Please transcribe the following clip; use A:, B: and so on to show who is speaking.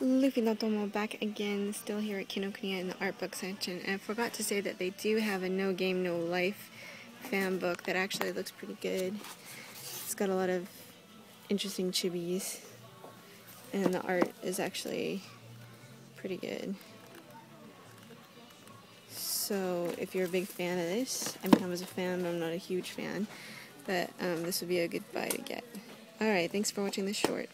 A: Luffy Notomo back again, still here at Kinokuniya in the art book section. And I forgot to say that they do have a No Game No Life fan book that actually looks pretty good. It's got a lot of interesting chibis, and the art is actually pretty good. So if you're a big fan of this, I mean I was a fan, but I'm not a huge fan, but um, this would be a good buy to get. Alright, thanks for watching this short.